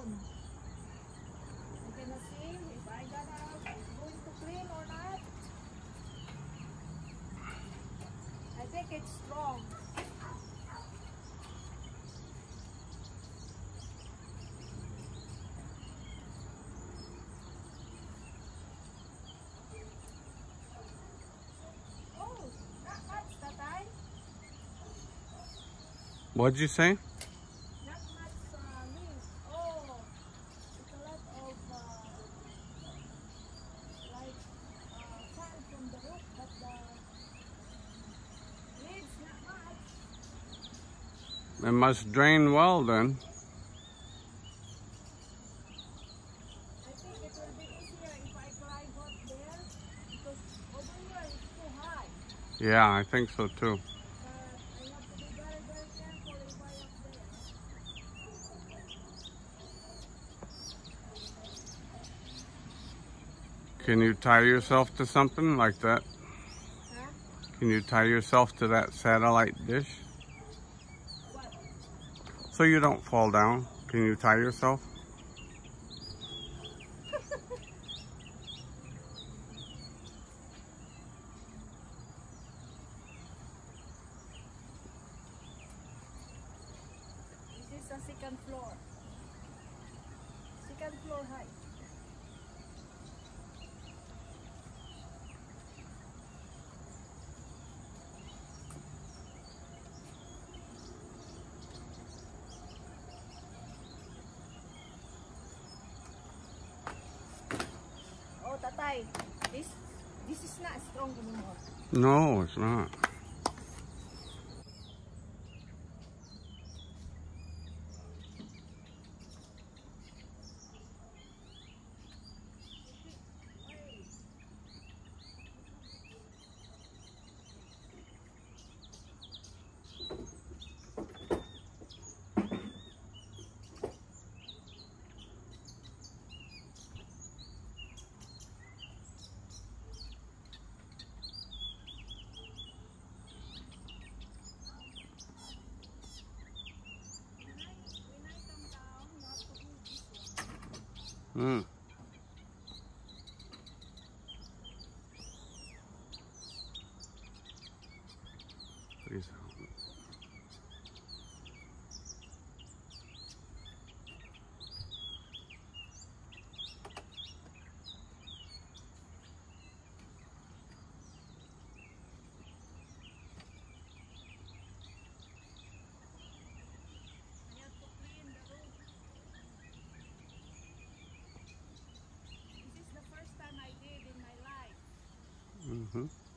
You see if I gonna going to clean or not. I think it's strong. What'd you say? It must drain well then. I think it will be easier if I climb up there because over here it's too high. Yeah, I think so too. But I have to be very, very careful if I up there. Can you tie yourself to something like that? Huh? Can you tie yourself to that satellite dish? So you don't fall down? Can you tie yourself? This is the second floor. Second floor height. This this is not strong anymore. No, it's not. 嗯。Mm-hmm.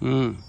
嗯。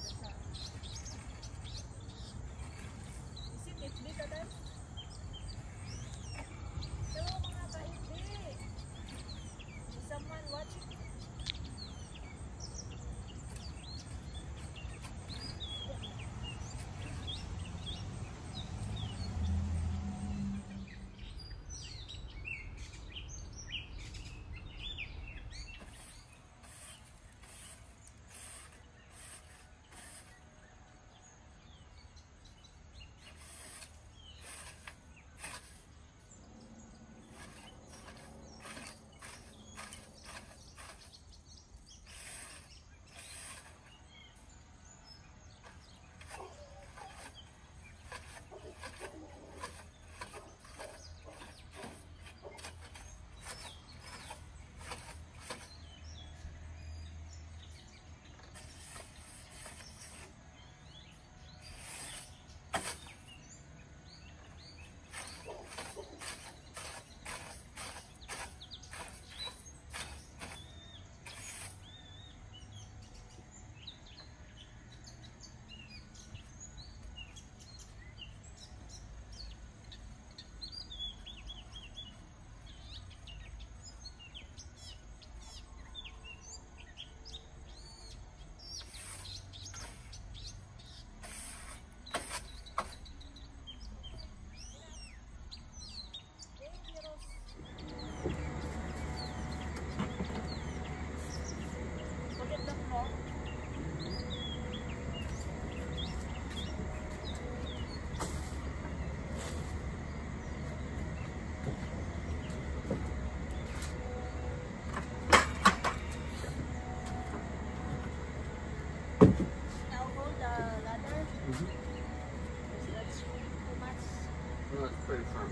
It pretty firm.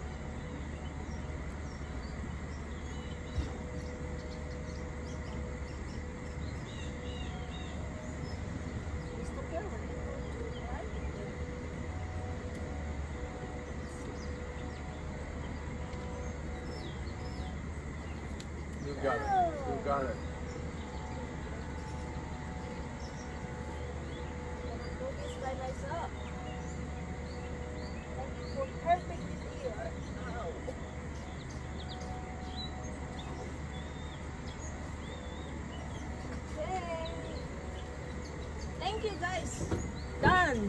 You got it. You got it.